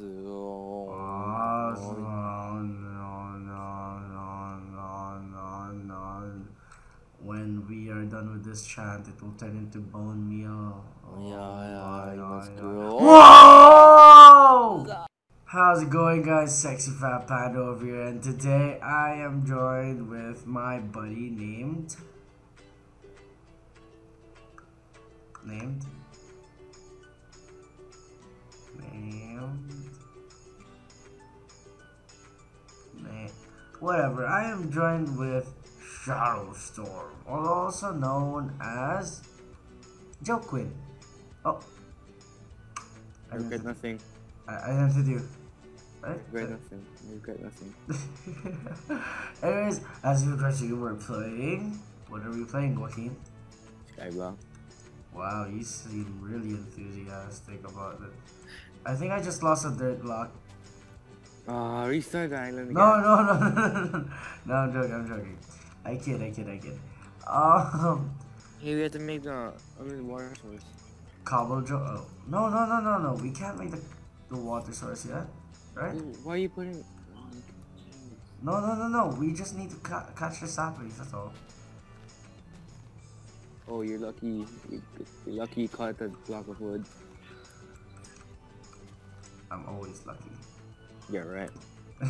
Oh, when we are done with this chant, it will turn into bone meal. yeah, yeah, oh, you yeah, must yeah. do. Whoa! How's it going, guys? Sexy Fat Panda over here, and today I am joined with my buddy named. Named. Named. Whatever. I am joined with Shadow Storm, also known as Joaquin. Oh. I I regret nothing. I, I didn't do. Right? Regret uh, nothing. I regret nothing. Anyways, as you see, we're playing. What are we playing, Joaquin? Skyblock. Wow, you seem really enthusiastic about it. I think I just lost a dirt block. Ah, restart the island again. No, no, no, no, no, no, no, I'm joking, I'm joking. I kid, I kid, I kid. Um, Hey, we have to make the under water source. Cobble jo- oh. No, no, no, no, no, we can't make the, the water source yet, right? Why are you putting? No, no, no, no, we just need to ca- catch the saplings, that's all. Oh, you're lucky. You- You're lucky you caught that block of wood. I'm always lucky. Yeah, right.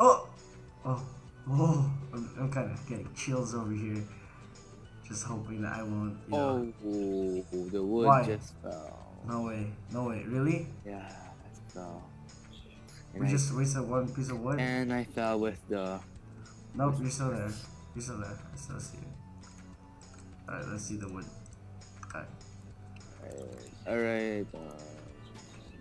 oh! Oh! Oh! I'm, I'm kind of getting chills over here. Just hoping that I won't. You know. Oh, the wood Why? just fell. No way. No way. Really? Yeah, it fell. And We I, just wasted one piece of wood? and I fell with the. Nope, you're still there. You're still there. I still see you. Alright, let's see the wood. Alright. Alright. Uh,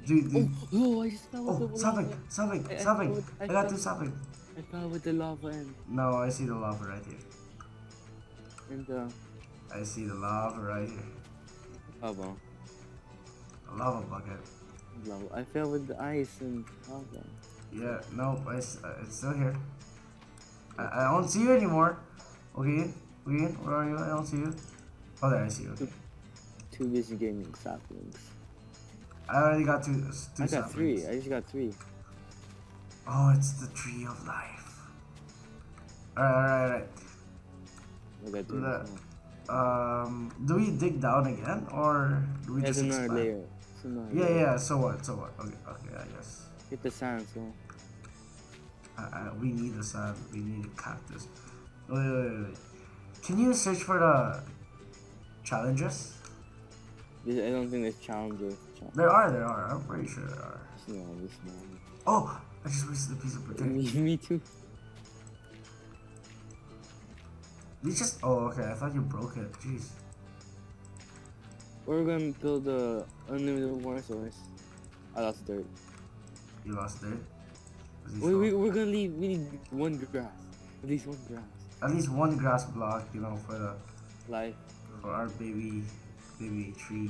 Oh, oh, I just fell with the Oh, something! Something! I Something! I I got two something! I fell with the lava and No, I see the lava right here. and the I see the lava right here. lava. A lava bucket. Lava. I fell with the ice and lava. Yeah, nope, I, s- uh, it's still here. I, I don't see you anymore. Okay, okay, where are you? I don't see you. Oh, there, I see you. Okay. Too busy getting saplings. I already got two. two I got three. I just got three. Oh, it's the tree of life. Alright, alright, alright. I got. The- Um, do we dig down again or do we There's just another expand? layer. Another Yeah, layer. yeah. So what? So what? Okay, okay. I guess. Hit the sand, so. I, I, we need the sand. We need a cactus. Wait, wait, wait, wait. Can you search for the challenges? I don't think there's challenges. There are, there are. I'm pretty sure there are. No, this one. Oh, I just wasted a piece of potato. Me, me too. You just. Oh, okay. I thought you broke it. Jeez. We're gonna build a unlimited water source. I lost dirt. You lost he Wait, we, we're gonna leave. We need one grass. At least one grass. At least one grass block, you know, for the Life. for our baby baby tree.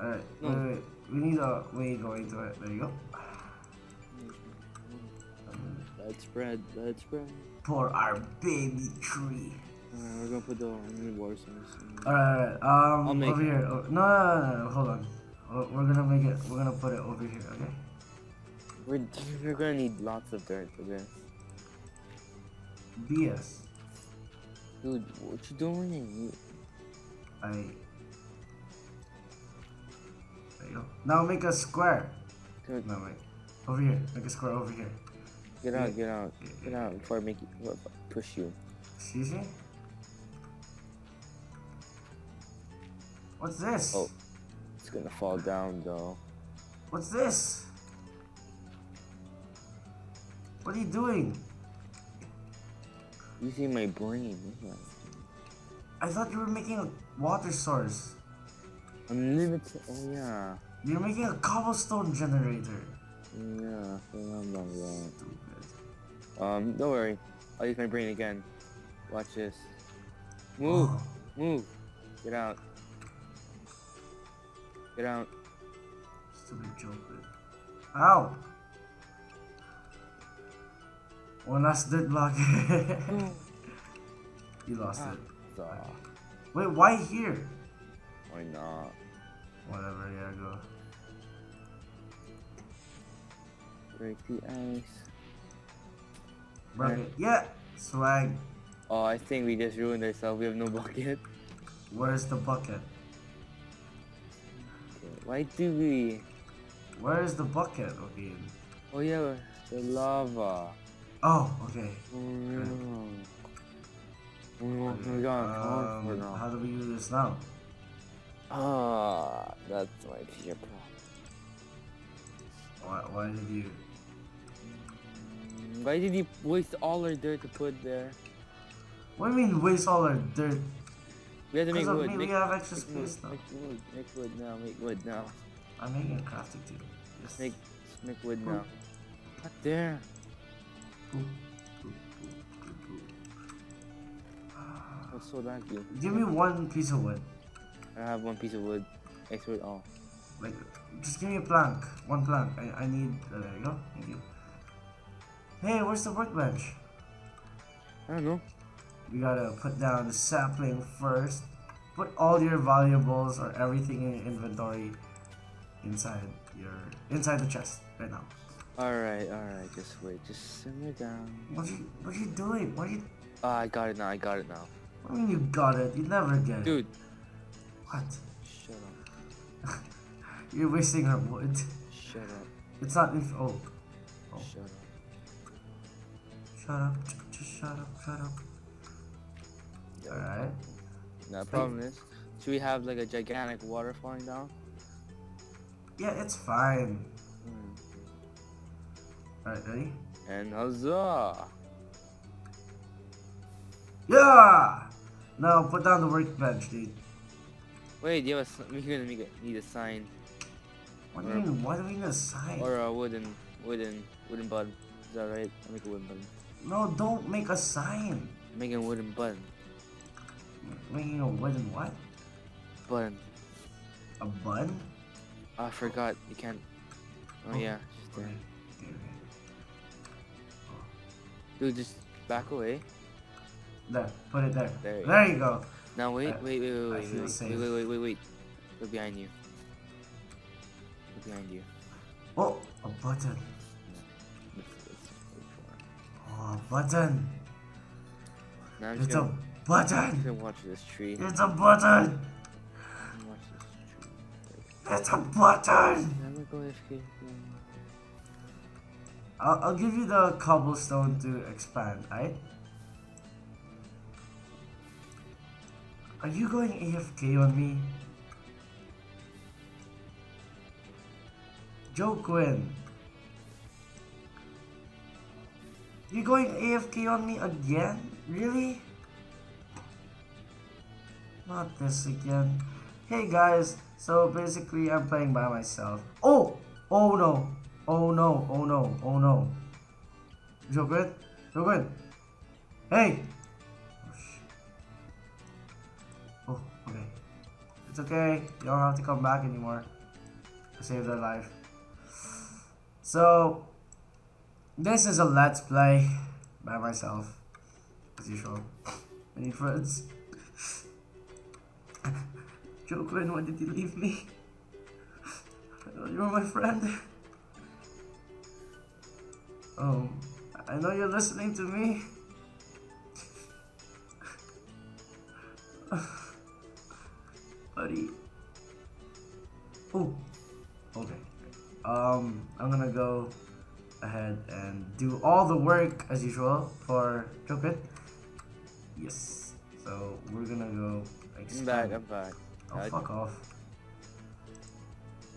Alright, wait, wait. We need a way going to it. There you go. Let's spread. Let's spread. For our baby tree. Uh, we're gonna put the source. in- Alright, alright. Um, I'll make over it. here. Oh, no, no, no, no, no, hold on. We're we're gonna make it. We're gonna put it over here. Okay. We're, we're gonna need lots of dirt for this. BS. Dude, what you doing? I. Go. Now make a square. Dude, No wait. Over here. Make a square over here. get out, get out, get out before I make you before I push you. Excuse me. What's this? Oh. It's gonna fall down though. What's this? What are you doing? You see my brain. I thought you were making a water source. Unlimited. Oh yeah. You're making a cobblestone generator. Yeah. I remember that. Stupid. Um, don't worry. I'll use my brain again. Watch this. Move, Oh, move. Get out. Get out. stupid joke. Ow! One last dirt block. you lost Ah. it. Ah, Wait, why here? why not? Whatever, yeah, go. Break the ice. Bucket. Yeah! Swag. Oh, I think we just ruined ourselves. We have no bucket. Where's the bucket? Why do we? Where's the bucket? Okay. Oh yeah, the lava. Oh, okay. Oh no. Oh no, we got a Um, how do we do this now? Ah, that's my teacher. Why, why did you... Why did you waste all our dirt to put there? What do you mean waste all our dirt? We have to make wood. me, make, we have extra space now. make wood. Make wood now. Make wood now. I'm making a crafting table. Yes. Make make wood now. Not there. Boop, boop, boop, boop, boop. That's so laggy. Give me one piece of wood. I have one piece of wood. Extra wood. Like, just give me a plank. One plank. I, I need. Uh, there you go. Thank you. Hey, where's the workbench? I don't know. We gotta put down the sapling first. Put all your valuables or everything in your inventory inside your inside the chest right now. Alright, alright. Just wait. Just simmer down. What you what are you doing? What are you? Ah, I got it now. I got it now. What do you mean you got it? You never get it. Dude, What? You're wasting our wood. Shut up. It's not in. Oh, Oh. Shut up. shut up. Just shut up. Shut up. All right. Now, problem is, should we have like a gigantic water falling down? Yeah, it's fine. Hmm. All right, ready? And huzzah! Yeah. Now put down the workbench, dude. Wait, you have a, we're gonna need a sign What do you mean? Why do we need a sign? or a wooden, wooden, wooden button. Is that right? I'll make a wooden button. No, don't make a sign. Making a wooden button. Making a wooden what? Button. A bun? Oh, I forgot. You can't. Oh Oh. yeah, just there. Dude, just back away. There. Put it there. There you There you go. Now wait, Uh, wait, wait, wait, I wait, feel wait, safe. wait, wait, wait, wait, wait. Look behind you. Look behind you. Oh, a button. Let's- let's wait for it. Oh, oh, a button. Now I'm It's a gonna, I'm button. gonna this tree. It's a button. I'm watch this tree. It's a button. Now a button. Go I'll, I'll give you the cobblestone to expand, right? Are you going AFK on me? Joaquin. You going AFK on me again? Really? Not this again. Hey guys, so basically I'm playing by myself. Oh! Oh no! Oh no, oh no, oh no. Joaquin? Joe Quinn! Hey! Oh, okay. It's okay. You don't have to come back anymore. I saved their life. So, this is a let's play by myself, as usual. Any friends. Joaquin, why did you leave me? You were my friend. Oh, I know you're listening to me. Buddy. Oh, okay. Um, I'm gonna go ahead and do all the work as usual for Jokit. Yes. So we're gonna go I'm expand. back, I'm back. Oh, I- fuck off.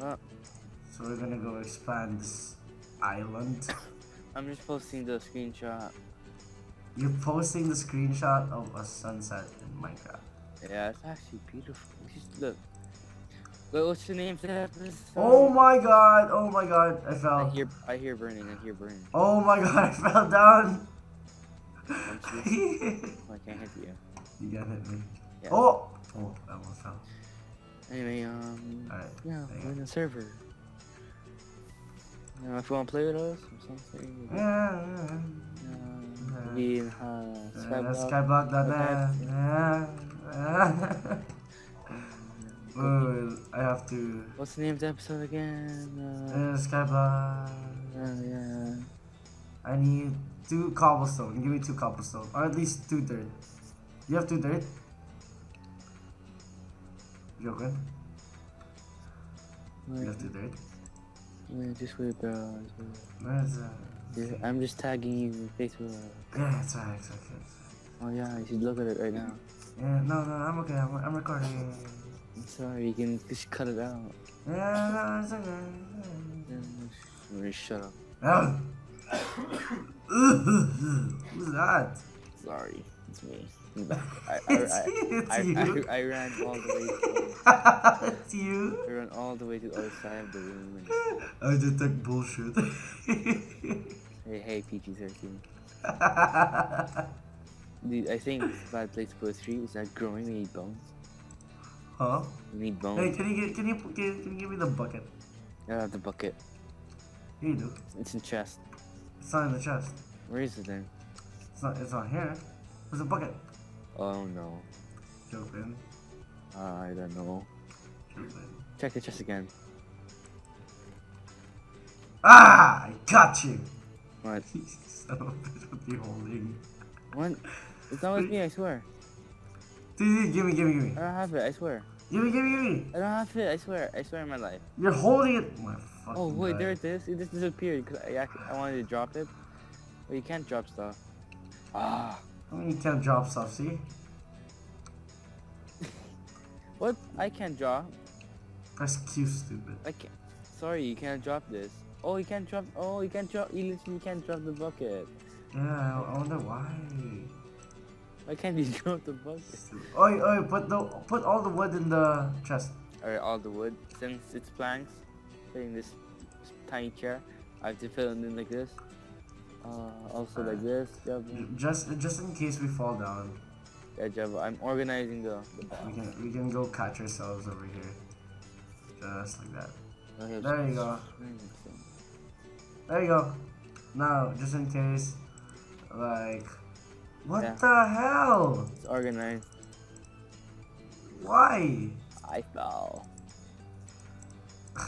Ah, So we're gonna go expand this island. I'm just posting the screenshot. You're posting the screenshot of a sunset in Minecraft. Yeah, it's actually beautiful. Just look. Look, what's the name for that episode? Oh my god! Oh my god! I fell. I hear, I hear burning. I hear burning. Oh my god! I fell down. You I can't hit you. You can't hit me. Yeah. Oh! Oh, I almost fell. Anyway, um, Alright. yeah, we're in the server. Now, if you want to play with us or something, Yeah, uh, yeah. we in uh, yeah. Uh, Skyblock. Skyblock.net. Okay. Yeah. Wait, I have to. What's the name of the episode again? Uh, Uh, Skyblock. uh, yeah. I need two cobblestone. Give me two cobblestone, or at least two dirt. You have two dirt. Joking. You Wait, have two dirt. wait, just wait, bro. Where's uh? Yeah, I'm just tagging you on Facebook. Yeah, it's alright, it's okay. Oh yeah, you should look at it right now. Yeah, no, no, I'm okay. I'm, I'm recording. I'm sorry, you can just cut it out. Yeah, it's okay. Yeah, shut up. Who's that? Sorry, it's me. I'm back. I, I, It's, I, it's I, you. I, I ran all the way. To, it's you. I ran all the way to the other side of the room. I detect bullshit. Hey, hey, PG-13. Dude, I think bad place to put a tree is that growing. We need bones. Huh? We need Hey, can you get, can you can, you- can you give me the bucket? I have the bucket. Here you do. It's in the chest. It's not in the chest. Where is it then? It's not. It's not here. There's a bucket. Oh no. Joking. I don't know. Joking. Check the chest again. Ah! I got you. What? Son of a bitch, what are holding? What? It's not with me, I swear. Dude, give me, give me, give me. I don't have it, I swear. Give me, give me, give me. I don't have it, I swear. I swear in my life. You're holding it. My fucking Oh, wait, God. there it is. It just disappeared because I, I wanted to drop it. But you can't drop stuff. Ah. You can't drop stuff, see? What? I can't drop. Press Q, stupid. I can't. Sorry, you can't drop this. Oh, you can't drop. Oh, you can't drop. You literally can't drop the bucket. Yeah, I wonder why. Why can't you drop the bucket? Oi, oi, put the put all the wood in the chest. Alright, all the wood. Since it's planks, putting this tiny chair, I have to fill it in like this. Uh, also like this. Java. Just just in case we fall down, Yeah, Java. I'm organizing the, the we can we can go catch ourselves over here. Just like that. Okay, There you go. There you go. Now, just in case, like, what Yeah. the hell? It's organized. Why? I fell.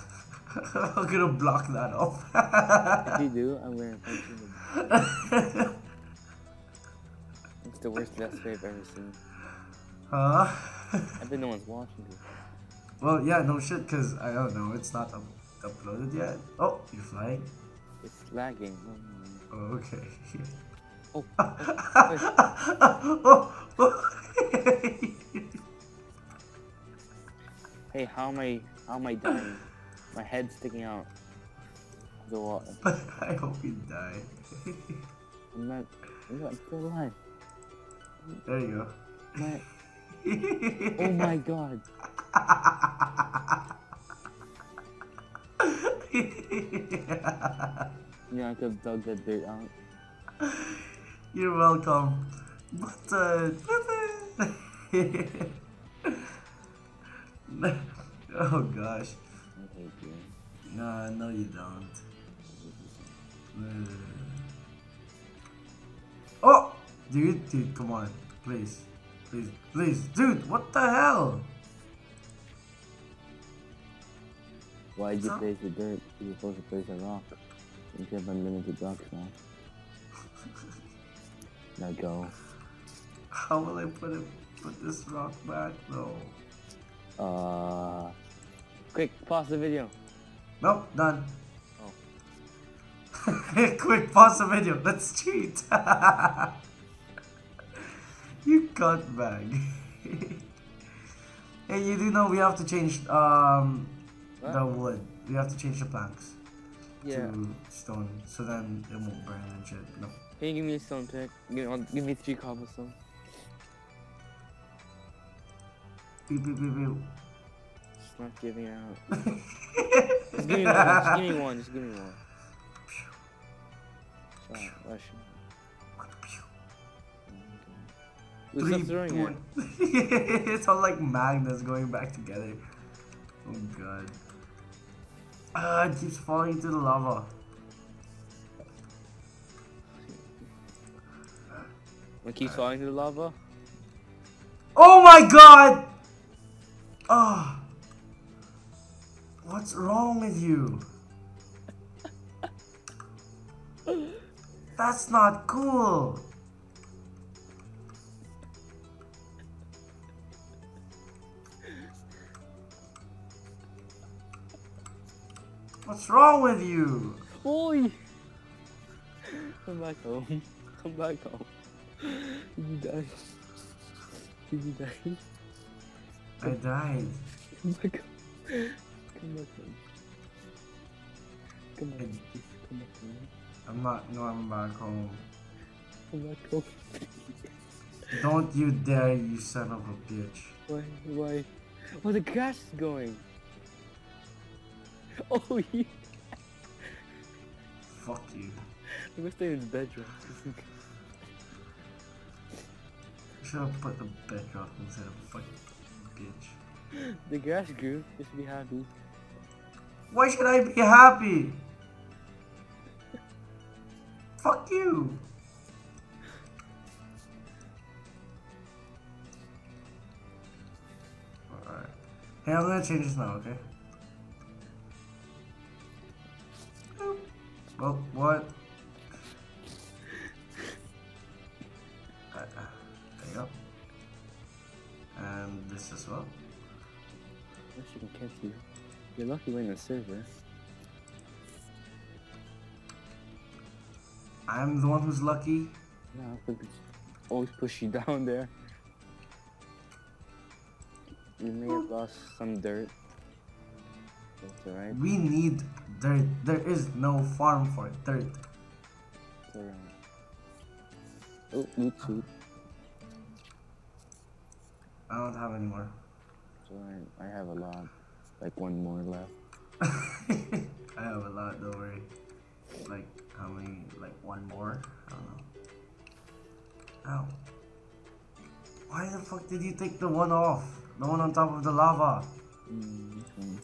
I'm gonna block that off. If you do, I'm gonna punch you. in the- It's the worst let's I've ever seen. huh? I bet no one's watching this. well, yeah, no shit, cause I don't know, it's not up uploaded yet. Oh, you're flying. It's lagging. Oh, okay. Oh, oh, oh. Hey, how am I? How am I dying? My head's sticking out. of The wall. I hope you die. I'm not. I'm still alive. there you My, go. oh my god. Yeah, I could have dug that dirt out. You're welcome. But Button. oh gosh. I hate you. Nah, no you don't. Uh, Oh! Dude, dude, come on. Please. Please, please. Dude, what the hell? Why'd you Huh? place the dirt? You're supposed to place a rock. You can't have unlimited rocks now. Now go. How will I put it put this rock back though? Uh, quick, pause the video. Nope, done. Oh. Quick, pause the video. Let's cheat. you cunt bag. hey, you do know we have to change um What? the wood. We have to change the planks Yeah. to stone, so then it won't burn and shit. No. Can you give me a stone pick? Give me, give me three cobblestone. Beep beep beep beep. Just not giving out. Just give me one. Just give me one. Just give me one. Shot. Ooh, Three, throwing it. it's all like magnets going back together. Oh god. Ah, it keeps falling into the lava. When keep falling to the lava. Oh my god! Oh, What's wrong with you? That's not cool. What's wrong with you? Oi! Come back home. Come back home. Did you die? Did you die? I died. Oh Come back. Come back. Come on, please. Come back home. I'm not going back home. Come back home. Don't you dare, you son of a bitch. Why? Why? Oh, the grass is going. Oh, yeah. Fuck you. I'm gonna stay in the bedroom. Should have put the bedrock instead of fucking bitch. the grass grew. Just be happy. Why should I be happy? Fuck you. Alright. Hey, I'm gonna change this now, okay? Well, what? This as well. Wish you can catch you. You're lucky we're in the server. I'm the one who's lucky. No, I could always push you down there. You may have lost some dirt. That's alright. We need dirt. There is no farm for dirt. Alright. Oh, loot suit. I don't have any more. So alright. I have a lot. Like one more left. I have a lot, don't worry. Like, how many? Like, one more? I don't know. Ow. Why the fuck did you take the one off? The one on top of the lava? Mm, okay.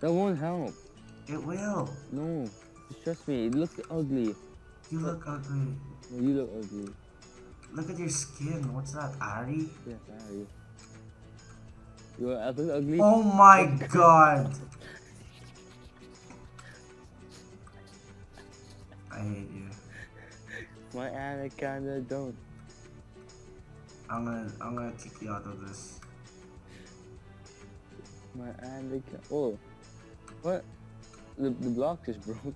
That won't help. It will. No. Trust me. It looks ugly. You look ugly. No, you look ugly. Look at your skin. What's that, Ari? Yeah, sorry. You are ugly? Oh my god. I hate you. My anaconda don't. I'm gonna I'm gonna kick you out of this. My anaconda. Oh. What? The, the block just broke.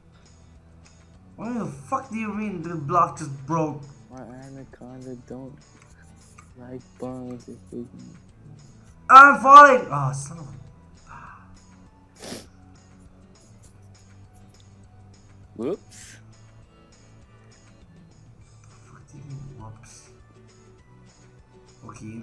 What the fuck do you mean the block just broke? My anaconda don't like bugs. If we I'm falling! Oh, son of a... Whoops. Fuck do whoops? Okay.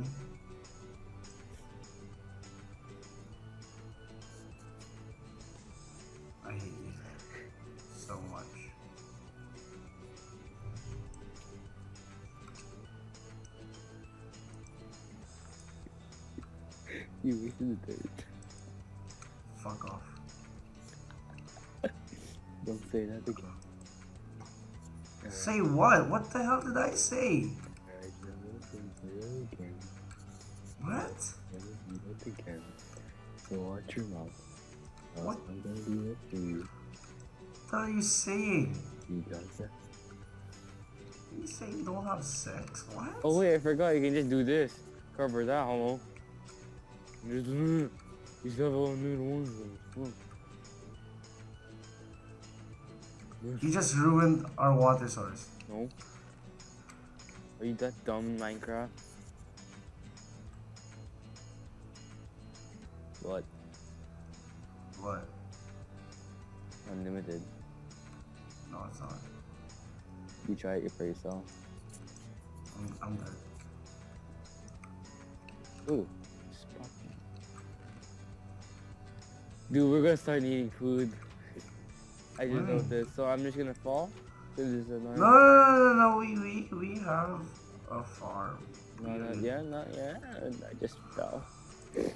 You wasted the dirt. Fuck off. Don't say that again. Say what? What the hell did I say? Alright, never say it again. What? So watch your mouth. What? I'm gonna do it for you. What are you saying? You got that? You say you don't have sex? What? Oh wait, I forgot. You can just do this. Cover that, homo. It. You still have new ones. Look. You just ruined our water source. No. Are you that dumb in Minecraft? What? What? Unlimited. No, it's not. You try it for yourself. I'm, I'm dead. Ooh. Dude, we're gonna start eating food. I just Why? noticed, so I'm just gonna fall. This No, no, no, no, no, we, we, we have a farm. No, not yet, not yet. I just fell. Alright,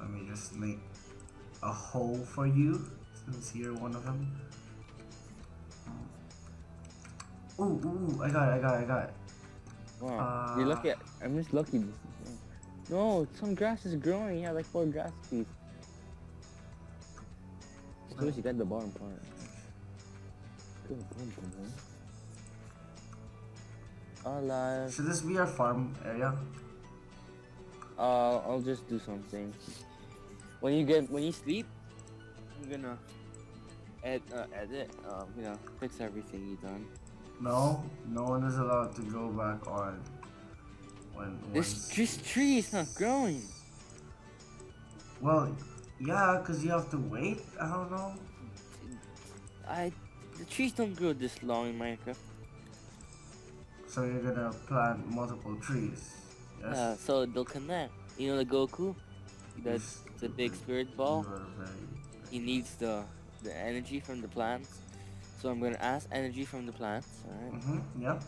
let me just make a hole for you, since you're one of them. Ooh, ooh, I got it, I got it, I got it. Wow. You're Uh, lucky. I'm just lucky. This No, some grass is growing. Yeah, like four grass seeds. Suppose you got the bottom part. Alive. Should this be our farm area? Uh, I'll just do something. When you get when you sleep, I'm gonna ed, uh, edit. Um, you know, fix everything you done. No, no one is allowed to go back on when This this tree is not growing. Well, yeah, cause you have to wait. I don't know. I the trees don't grow this long in Minecraft. So you're gonna plant multiple trees. Yes. Uh, so they'll connect. You know the Goku, the the big spirit ball. Very- He needs the the energy from the plants. So I'm gonna ask energy from the plants. Alright, Mhm, Yep.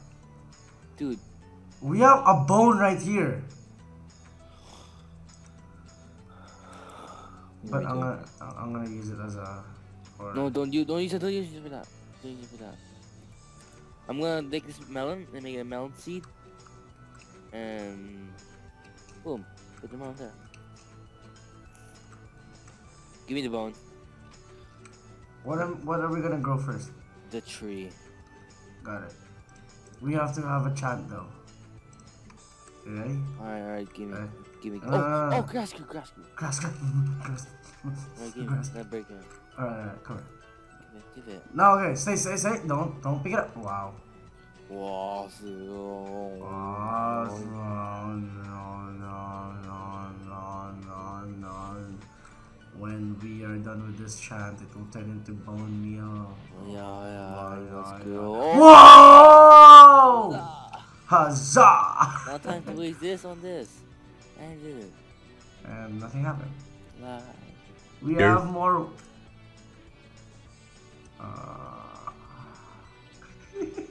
dude. We have a bone right here. But I'm gonna I'm gonna use it as a. For, No, don't you don't use it. Don't use it for that. Don't use it for that. I'm gonna take this melon and make a melon seed, and boom, put the melon there. Give me the bone. What am What are we gonna grow first? The tree. Got it. We have to have a chant though. Okay. Alright, alright, give me, Alright. give me. Uh, oh, oh, grass crew, grass crew. Grass, grass, grass. Alright, give me. grass. That break it. Alright, alright, come here. Give it, give it. No, okay, stay, stay, stay. Don't, don't pick it up. Wow. Wow. Ah, no, no, no, no, no, no. When we are done with this chant, it will turn into bone meal. Yeah, yeah, let's go. Oh, Whoa! Huzzah! no time to waste this on this. And it. And nothing happened. We Here. have more. Uh...